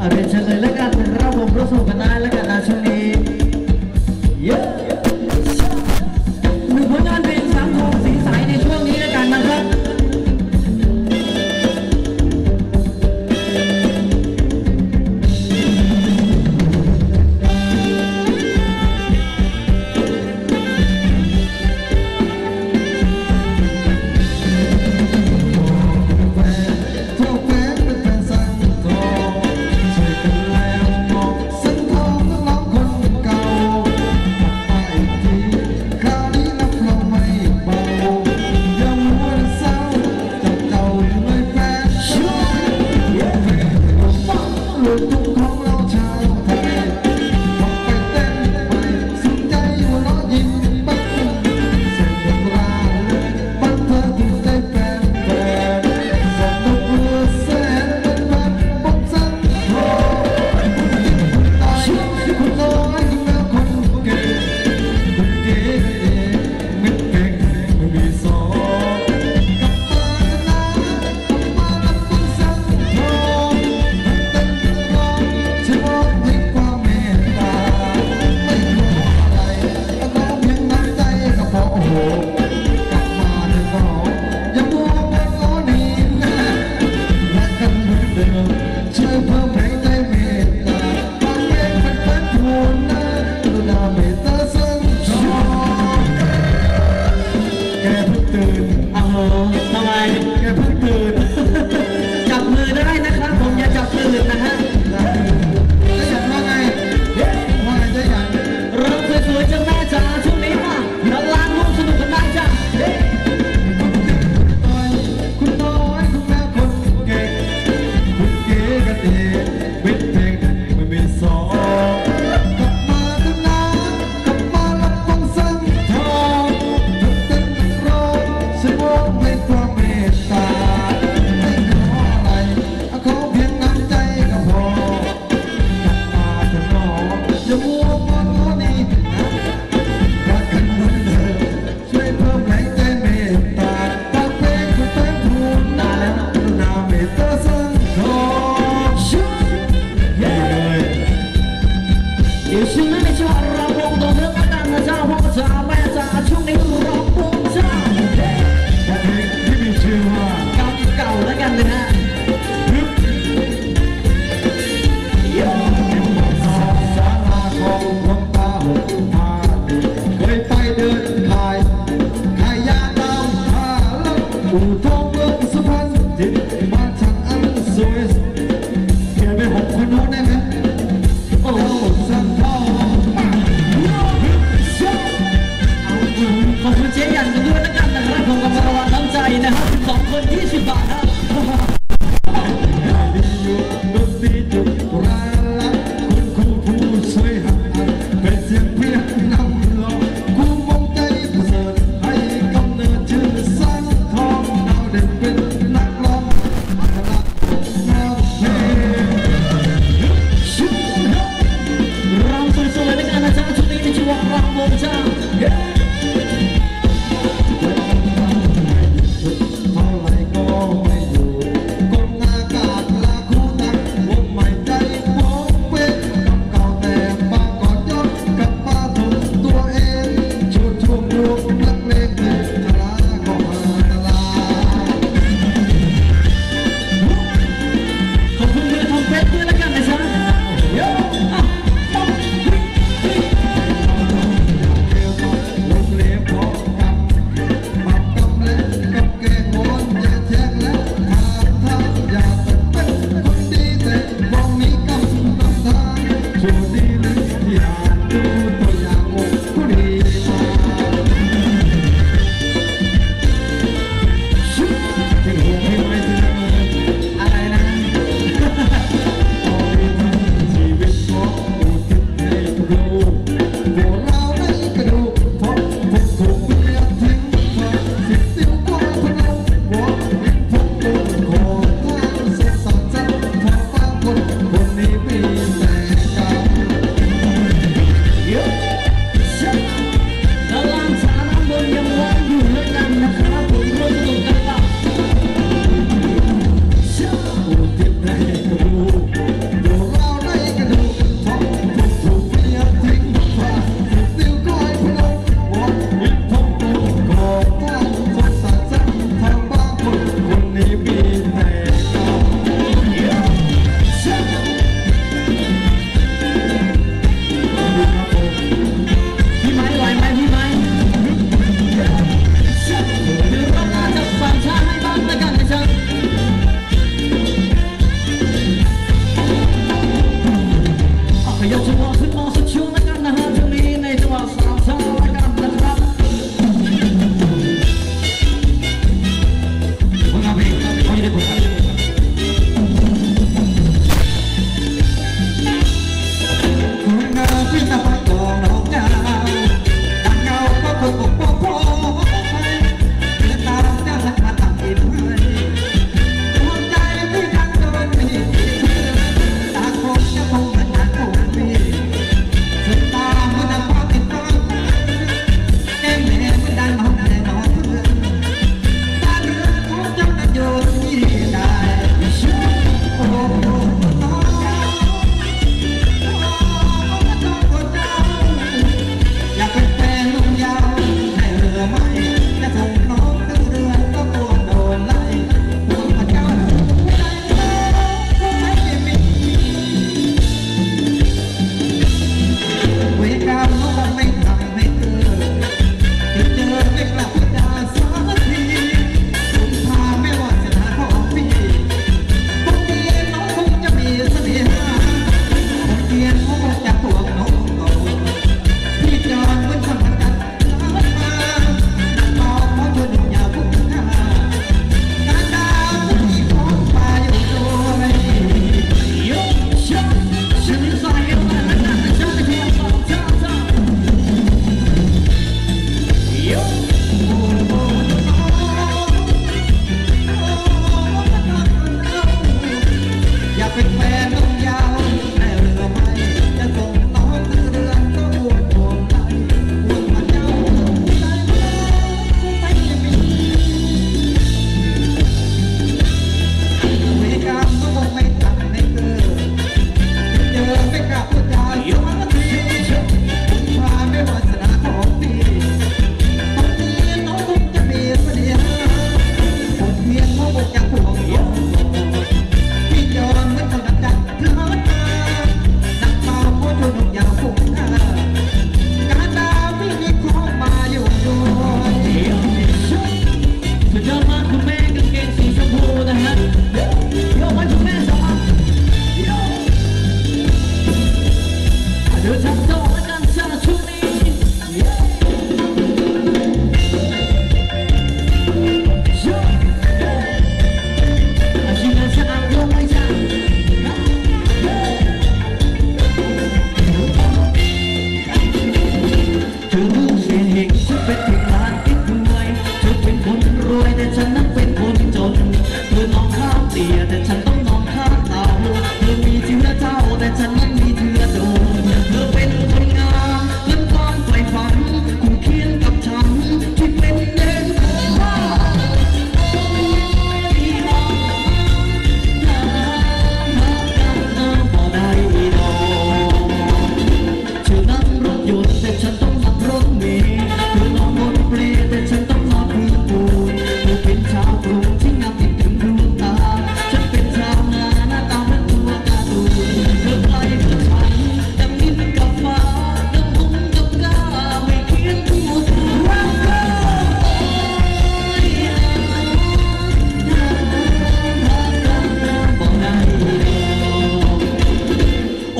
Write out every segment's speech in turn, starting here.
i a vencer de la cátedra, bombroso, penal de la cátedra. 자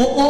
o, o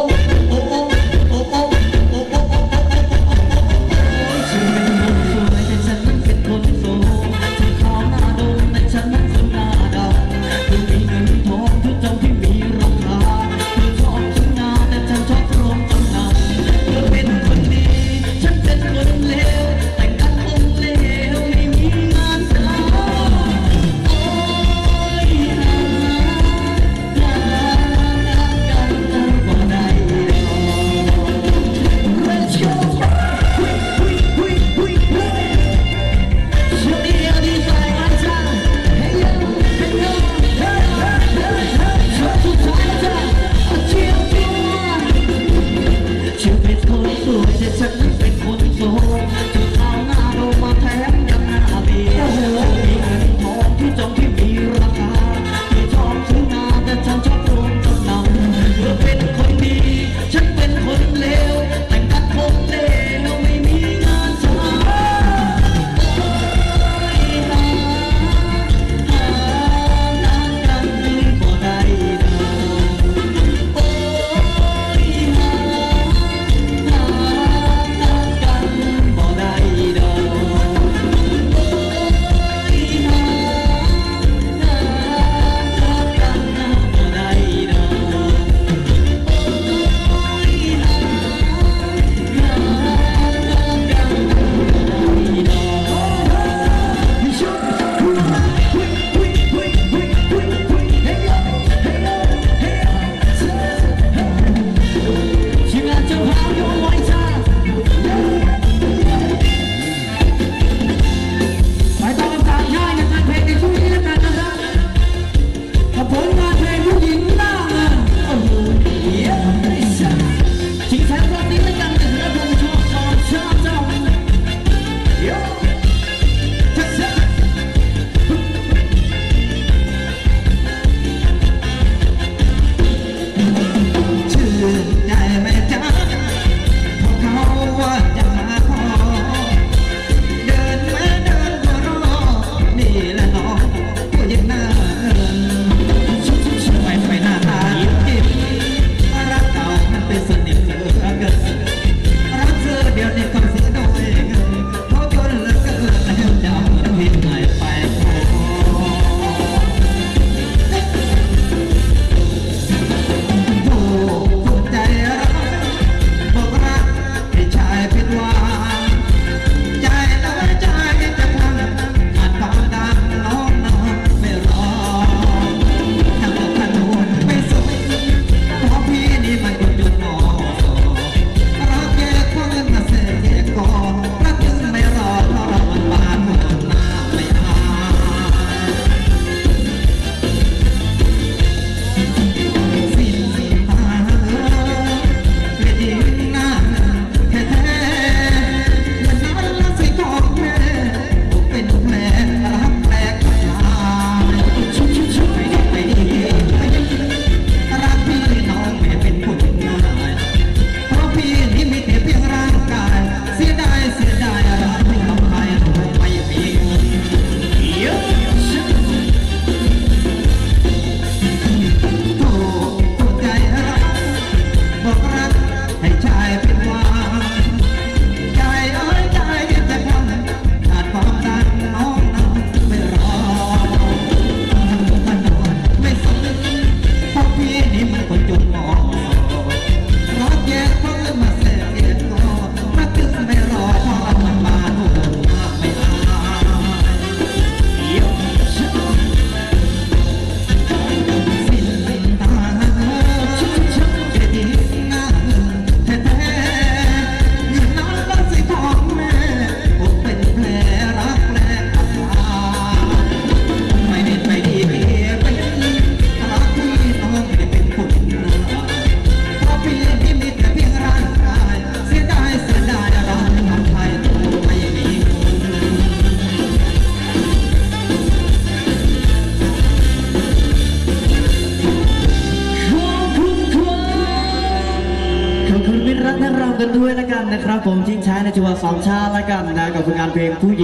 ถือว่สองชาติแล้วกันนะกับผลงานเพลงผู้หญิง